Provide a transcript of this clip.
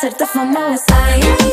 hacerte famosa. Yeah.